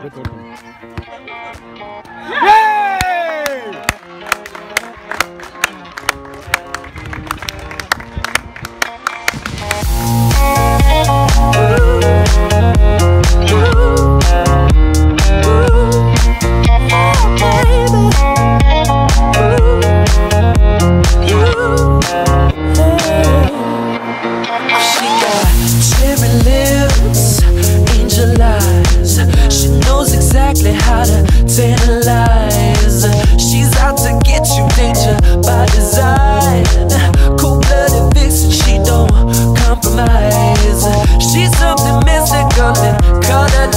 Good. Yeah! painting lies She's out to get you, danger by design Cool-blooded vixen, she don't compromise She's something mystical and colored.